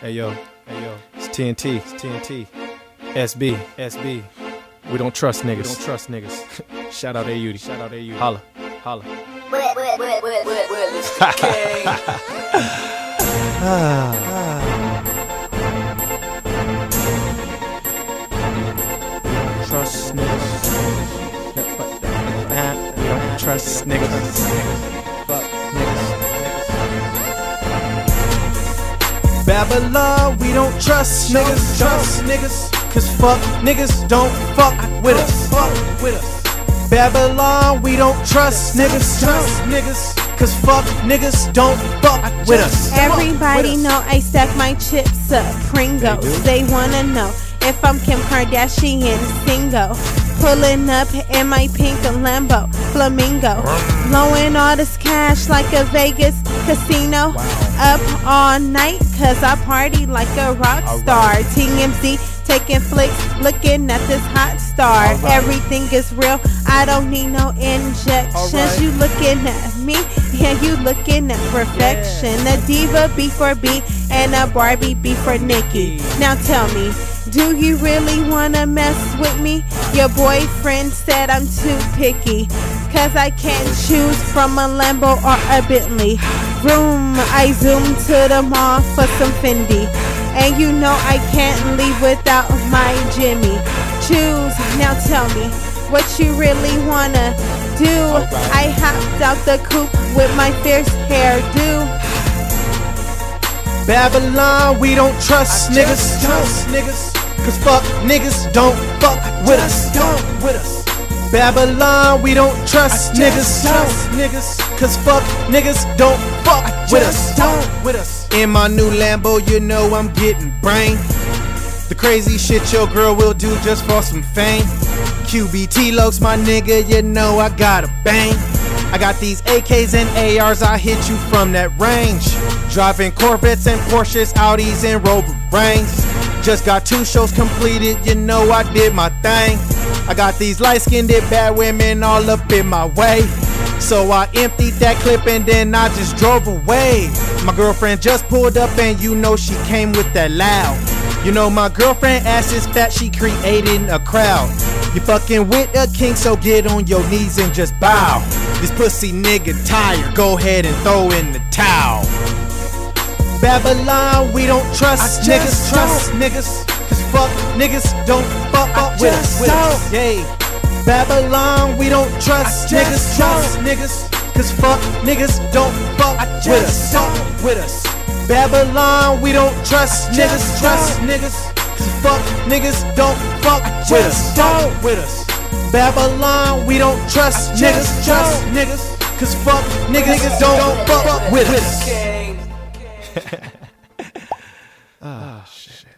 Hey yo, hey yo, it's TNT, it's TNT, SB, SB. We don't trust niggas. We don't trust niggas. shout out AUD, shout out AUD. Holla, holla. Trust niggas. We don't trust niggas. Babylon, we don't trust niggas, trust niggas. Cause fuck niggas don't fuck with us. Fuck with us. Babylon, we don't trust niggas, trust niggas. Cause fuck niggas don't fuck with us. Everybody With us. know I stack my chips up. Pringles. They They, wanna know if I'm Kim Kardashian single. Pulling up in my pink Lambo, flamingo. Blowing all this cash like a Vegas casino. Up all night, cause I party like a rock star. TMZ taking flicks, looking at this hot star. Alright. Everything is real. I don't need no injections. Alright. You looking at me, yeah, you looking at perfection. A diva B for B and a Barbie B for Nikki. Now tell me, do you really wanna mess with me? Your boyfriend said I'm too picky. Cause I can't choose from a Lambo or a Bentley. Vroom, I zoom to the mall for some Fendi. And you know I can't leave without my Jimmy. Choose, now tell me what you really wanna do. Alright. I hopped out the coupe with my fierce hairdo. Babylon, we don't trust niggas, trust niggas. Cause fuck niggas don't fuck with us. Don't with us. Babylon, we don't trust niggas, trust niggas. Cause fuck niggas don't fuck with us. Don't with us. In my new Lambo, you know I'm getting brain. The crazy shit your girl will do just for some fame. QBT looks, my nigga, you know I got a bang. I got these AKs and ARs, I hit you from that range. Driving Corvettes and Porsches, Audis and Rover Rangs. Just got two shows completed, you know I did my thing. I got these light skinned bad women all up in my way. So I emptied that clip and then I just drove away. My girlfriend just pulled up and you know she came with that loud. You know my girlfriend ass is fat, she creating a crowd. You fucking with a king, so get on your knees and just bow. This pussy nigga tired, go ahead and throw in the towel. Babylon, we don't trust I niggas, trust niggas. Cause fuck niggas don't fuck I up with us. With us. Yeah. Babylon, we don't trust niggas, trust niggas. Cause fuck niggas don't fuck I with us. Don't with us. Babylon, we don't trust niggas, trust niggas. Cause fuck niggas don't fuck with us. Don't with us. Babylon, we don't trust niggas, trust don't. niggas. Cause fuck niggas, don't, fuck with us. Ah, shit.